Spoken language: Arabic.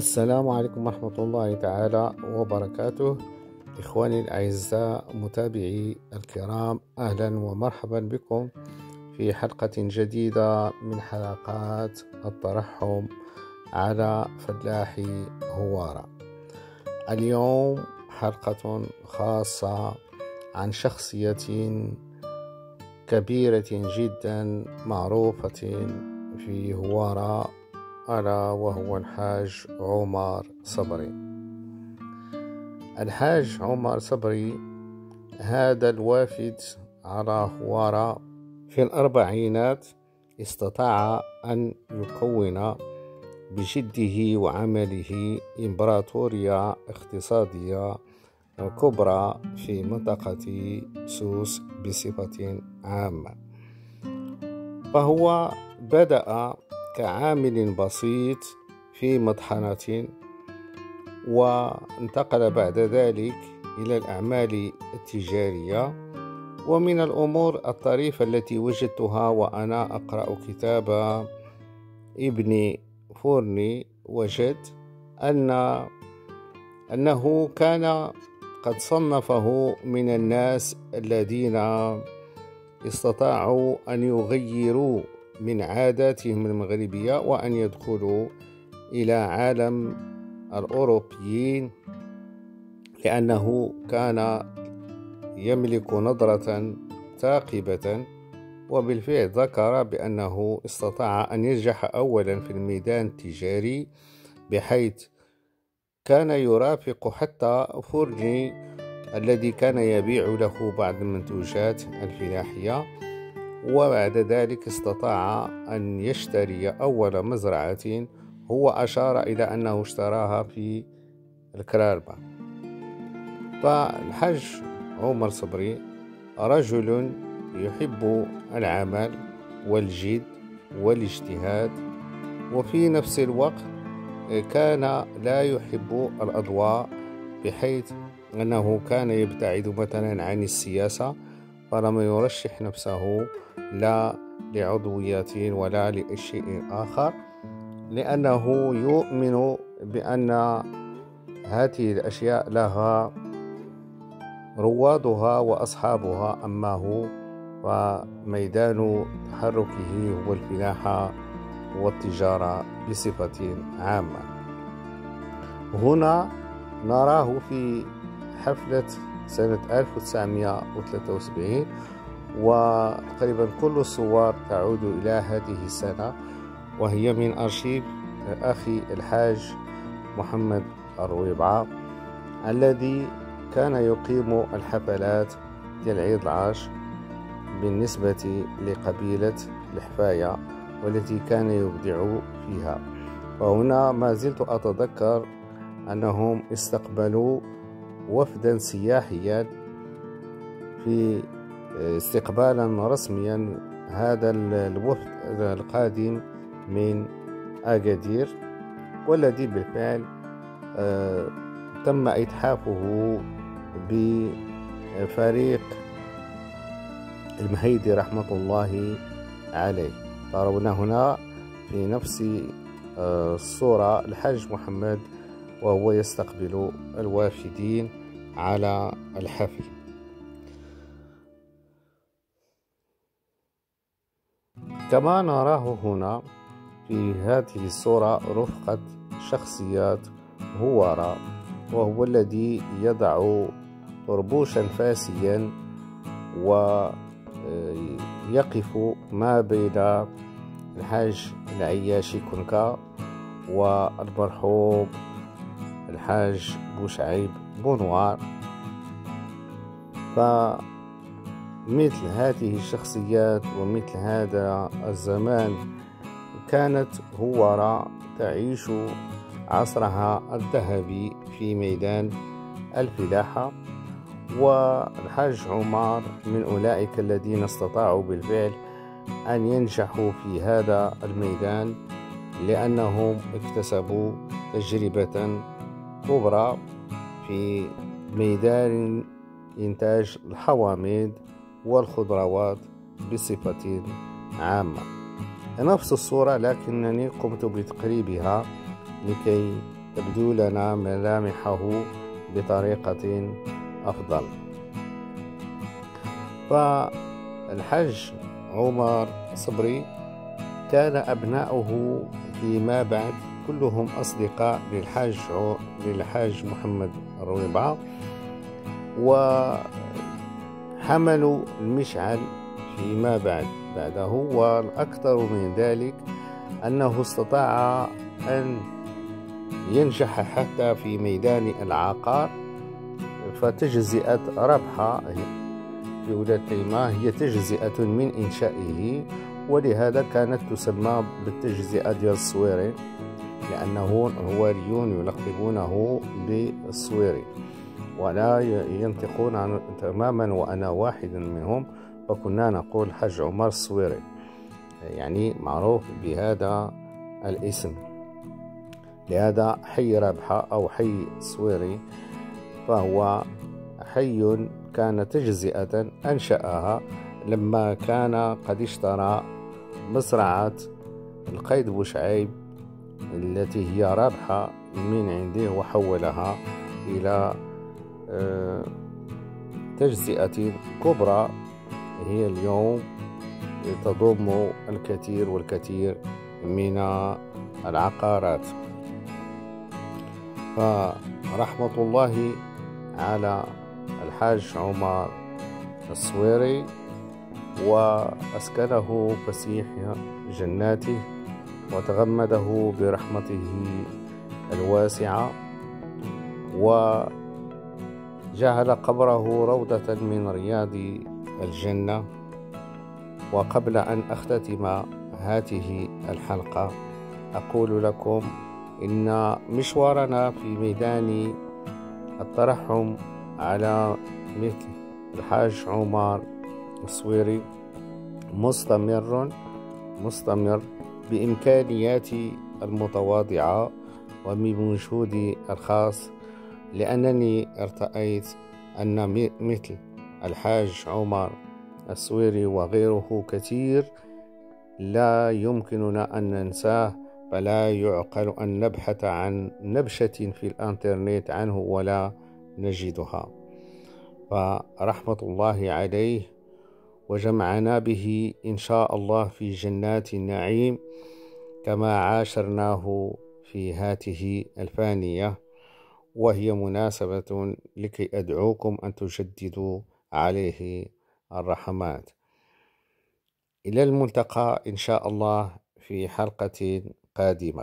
السلام عليكم ورحمة الله تعالى وبركاته. إخواني الأعزاء متابعي الكرام أهلا ومرحبا بكم في حلقة جديدة من حلقات الترحم على فلاحي هوارة. اليوم حلقة خاصة عن شخصية كبيرة جدا معروفة في هوارة ألا وهو الحاج عمر صبري. الحاج عمر صبري هذا الوافد على هوارة في الأربعينات استطاع أن يكون بجده وعمله إمبراطورية اقتصادية كبرى في منطقة سوس بصفة عامة. فهو بدأ كعامل بسيط في مطحنة وانتقل بعد ذلك إلى الأعمال التجارية. ومن الأمور الطريفة التي وجدتها وأنا أقرأ كتاب ابن فورني وجد أن أنه كان قد صنفه من الناس الذين استطاعوا أن يغيروا من عاداتهم المغربية وأن يدخلوا إلى عالم الأوروبيين لأنه كان يملك نظرة ثاقبة وبالفعل ذكر بأنه استطاع أن ينجح أولا في الميدان التجاري بحيث كان يرافق حتى فرجي الذي كان يبيع له بعض المنتوجات الفلاحية. وبعد ذلك استطاع أن يشتري أول مزرعة هو أشار إلى أنه اشتراها في الكراربة فالحج عمر صبري رجل يحب العمل والجد والاجتهاد وفي نفس الوقت كان لا يحب الأضواء بحيث أنه كان يبتعد مثلا عن السياسة فلم يرشح نفسه لا لعضوية ولا لشيء آخر لأنه يؤمن بأن هذه الأشياء لها روادها وأصحابها أما هو فميدان تحركه هو الفلاحة والتجارة بصفة عامة. هنا نراه في حفلة سنة 1973 وتقريبا كل الصور تعود إلى هذه السنة وهي من أرشيف أخي الحاج محمد الرويبعة الذي كان يقيم الحفلات ديال عيد العاش بالنسبة لقبيلة الحفاية والتي كان يبدع فيها. وهنا ما زلت أتذكر أنهم استقبلوا وفدا سياحيا في استقبالا رسميا هذا الوفد القادم من أكادير والذي بالفعل آه، تم إتحافه بفريق المهيدي رحمة الله عليه. ترون هنا في نفس آه، الصورة الحاج محمد وهو يستقبل الوافدين. على الحفل. كما نراه هنا في هذه الصورة رفقة شخصيات هوارا وهو الذي يضع طربوشا فاسيا ويقف ما بين الحاج العياشي كنكا والمرحوم الحاج بوشعيب. بونوار ف مثل هذه الشخصيات ومثل هذا الزمان كانت هوارة تعيش عصرها الذهبي في ميدان الفلاحة والحاج عمر من أولئك الذين استطاعوا بالفعل أن ينجحوا في هذا الميدان لأنهم اكتسبوا تجربة كبرى. في ميدان إنتاج الحوامض والخضروات بصفة عامة. نفس الصورة لكنني قمت بتقريبها لكي تبدو لنا ملامحه بطريقة أفضل. فالحج عمر صبري كان أبناؤه فيما بعد كلهم أصدقاء للحاج للحاج محمد الرويبعة وحملوا المشعل فيما بعد بعده والأكثر من ذلك أنه استطاع أن ينجح حتى في ميدان العقار فتجزئة ربحة في ولاية تيمة هي تجزئة من إنشائه ولهذا كانت تسمى بالتجزئة ديال الصويري. لأنه الهواريون يلقبونه بالصويري ولا ينطقون عن تماما وأنا واحد منهم فكنا نقول حج عمر الصويري يعني معروف بهذا الاسم. لهذا حي رابحة أو حي صويري فهو حي كان تجزئة أنشأها لما كان قد اشترى مزرعة القيد بوشعيب التي هي رابحة من عنده وحولها إلى آه، تجزئة كبرى. هي اليوم تضم الكثير والكثير من العقارات. فرحمة الله على الحاج عمر الصويري وأسكنه فسيح جناته. وتغمده برحمته الواسعة وجعل قبره روضة من رياض الجنة وقبل أن أختتم هذه الحلقة أقول لكم إن مشوارنا في ميدان الترحم على مثل الحاج عمر الصويري مستمر مستمر. بإمكانياتي المتواضعة وبمجهودي الخاص لأنني ارتأيت أن مثل الحاج عمر السويري وغيره كثير لا يمكننا أن ننساه فلا يعقل أن نبحث عن نبشة في الإنترنت عنه ولا نجدها. فرحمة الله عليه وجمعنا به إن شاء الله في جنات النعيم كما عاشرناه في هاته الفانية وهي مناسبة لكي أدعوكم أن تجددوا عليه الرحمات. إلى الملتقى إن شاء الله في حلقة قادمة.